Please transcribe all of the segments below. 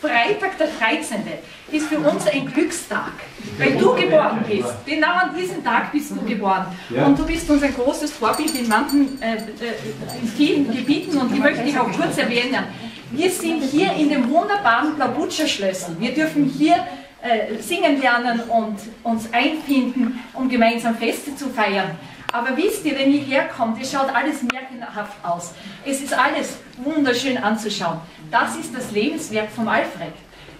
Freitag der 13. ist für uns ein Glückstag, weil du geboren bist. Genau an diesem Tag bist du geboren. Und du bist uns ein großes Vorbild in manchen, äh, äh, in vielen Gebieten und die möchte ich auch kurz erwähnen. Wir sind hier in dem wunderbaren Blabutscher Schlössel. Wir dürfen hier äh, singen lernen und uns einfinden, um gemeinsam Feste zu feiern. Aber wisst ihr, wenn ihr herkommt, es schaut alles märchenhaft aus. Es ist alles wunderschön anzuschauen. Das ist das Lebenswerk von Alfred.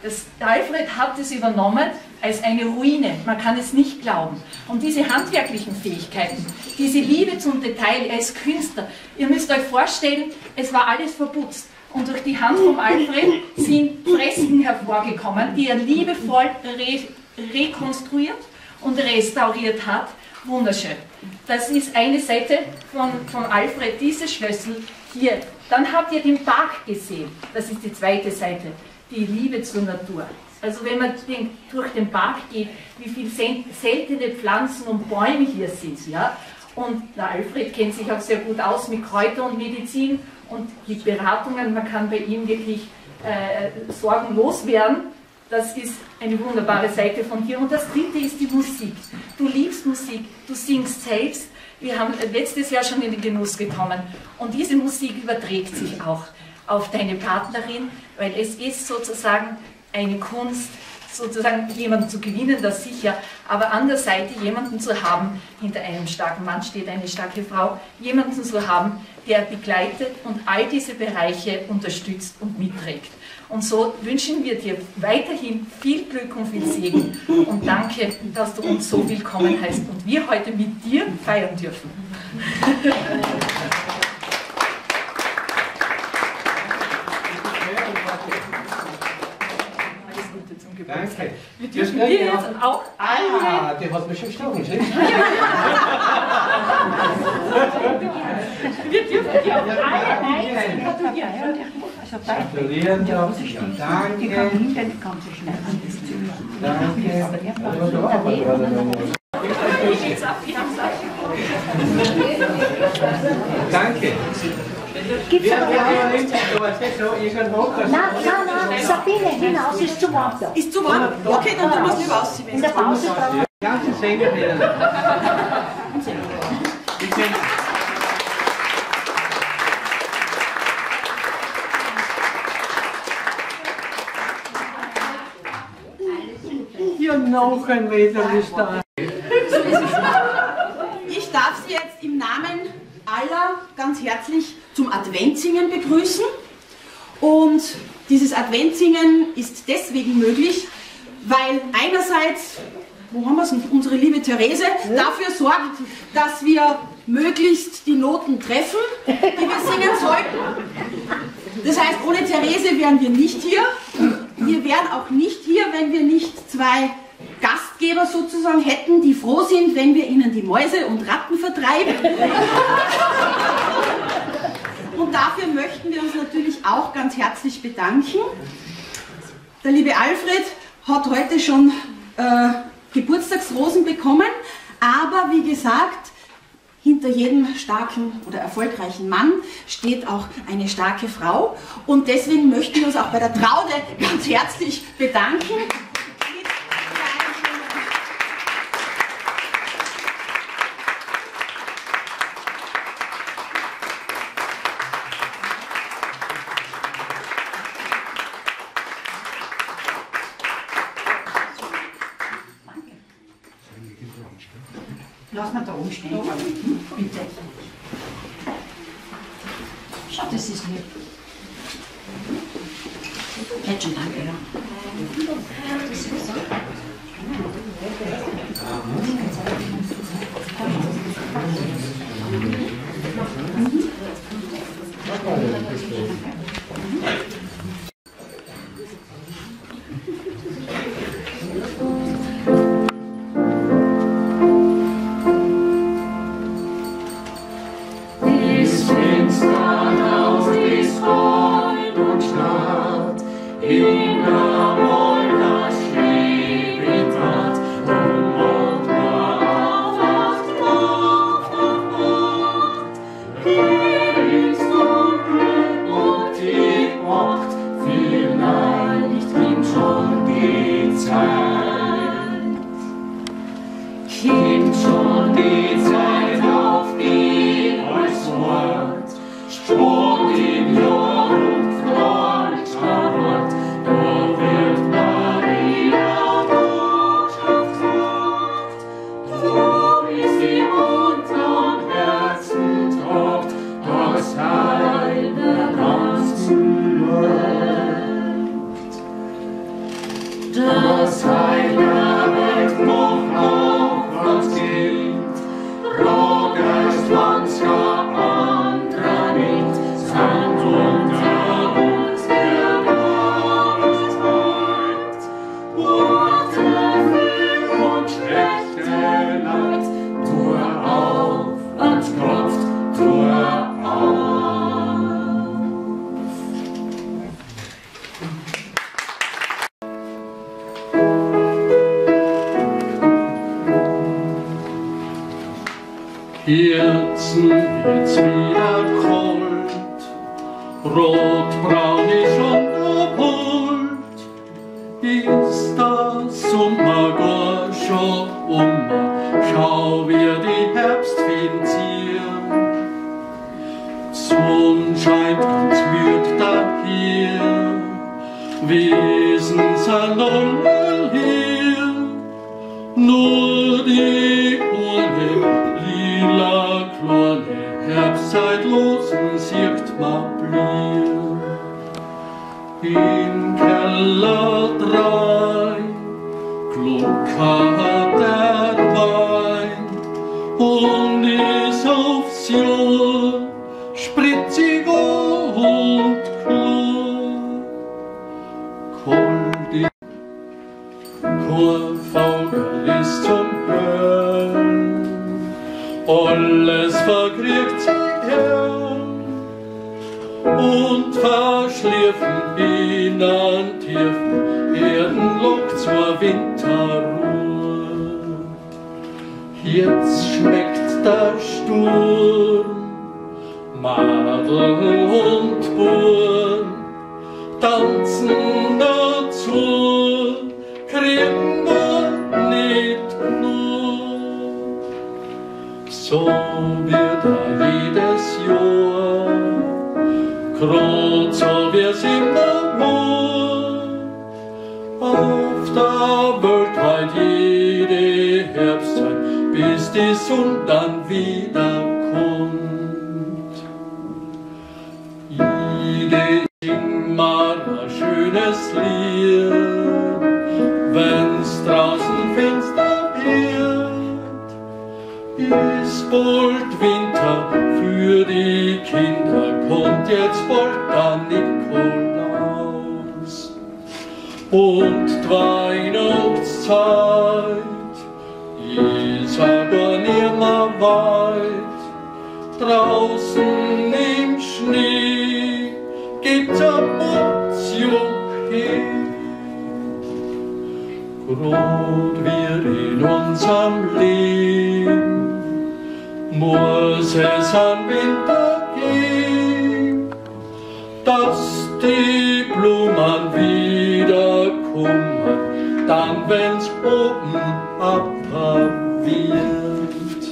Das, Alfred hat es übernommen als eine Ruine. Man kann es nicht glauben. Und diese handwerklichen Fähigkeiten, diese Liebe zum Detail, er ist Künstler. Ihr müsst euch vorstellen, es war alles verputzt. Und durch die Hand von Alfred sind Fresken hervorgekommen, die er liebevoll re rekonstruiert und restauriert hat. Wunderschön. Das ist eine Seite von, von Alfred, dieses Schlüssel hier. Dann habt ihr den Park gesehen. Das ist die zweite Seite. Die Liebe zur Natur. Also wenn man den, durch den Park geht, wie viele seltene Pflanzen und Bäume hier sind. Ja? Und der Alfred kennt sich auch sehr gut aus mit Kräuter und Medizin und die Beratungen, man kann bei ihm wirklich äh, sorgenlos werden. Das ist eine wunderbare Seite von dir. Und das dritte ist die Musik. Du liebst Musik, du singst selbst. Wir haben letztes Jahr schon in den Genuss gekommen. Und diese Musik überträgt sich auch auf deine Partnerin, weil es ist sozusagen eine Kunst, sozusagen jemanden zu gewinnen, das sicher, aber an der Seite jemanden zu haben, hinter einem starken Mann steht eine starke Frau, jemanden zu haben, der begleitet und all diese Bereiche unterstützt und mitträgt. Und so wünschen wir dir weiterhin viel Glück und viel Segen und danke, dass du uns so willkommen heißt und wir heute mit dir feiern dürfen. Danke. Wir dürfen dir jetzt auch alle... Ah, der hat mich schon gestochen. Wir dürfen dir auch alle einzeln gratulieren. Also Gratulieren darf ich. Die Danke. Familie kann sich schnell an das Danke. Wie geht's ab? Wie haben's ab? Danke. Gibt's Wir aber so. Nein, nein, nein, Sabine, hinaus ist zu warm da. Ist zu warm? Okay, dann tun wir es lieber aus. In der Pause brauchen wir Die ganzen Sängerinnen. Die sind Ja, noch ein Meter ist da. Ich darf Sie jetzt im Namen aller ganz herzlich zum Adventsingen begrüßen. Und dieses Adventsingen ist deswegen möglich, weil einerseits, wo haben wir es, unsere liebe Therese dafür sorgt, dass wir möglichst die Noten treffen, die wir singen sollten. Das heißt, ohne Therese wären wir nicht hier. Wir wären auch nicht hier, wenn wir nicht zwei Gastgeber sozusagen hätten, die froh sind, wenn wir ihnen die Mäuse und Ratten vertreiben. Und dafür möchten wir uns natürlich auch ganz herzlich bedanken. Der liebe Alfred hat heute schon äh, Geburtstagsrosen bekommen, aber wie gesagt, hinter jedem starken oder erfolgreichen Mann steht auch eine starke Frau. Und deswegen möchten wir uns auch bei der Traude ganz herzlich bedanken. Lass mal da oben stehen. Bitte. Schau, das ist lieb. Jetzt schon, danke. Ja. Dies rotbraun ist schon erholt, ist das Sommer gar schon um, schau wir die Herbstfeen ziehen. Sonn scheint ganz müd daher, Wesen sind alle hier, nur die ohne lila kleine Herbstzeitlosen sieht man. In Keller drei. Gluckert der Wein und ist aufs Jahr spritzig und klar. Ist Chorvogel ist zum Hören, alles verkriegt sich her und verschliffen in an tiefen Erdenlock zur Winterruhe. Jetzt schmeckt der Sturm, Madel und Burm, tanzen dazu, kriegen wir nicht genug. So wird er Jahr, grad so wie's immer war. Auf der Welt halt jede Herbstzeit, bis die Sonne dann wieder kommt. Jede mal ein schönes Lied, wenn's draußen finster wird. Ist bald Winter für die Kinder, kommt jetzt bald der Nikolaus. Und die Weihnachtszeit ist aber nimmer weit. Draußen im Schnee gibt's ein Mutzjuck hin. Grot wir in unserem Leben, muss es an Winter dass die Blumen wiederkommen, dann wenn's oben ab wird.